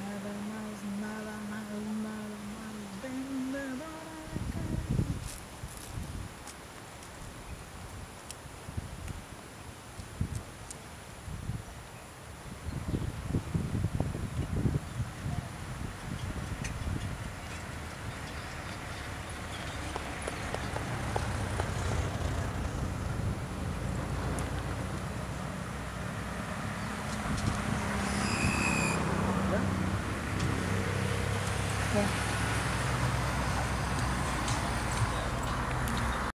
Another 对。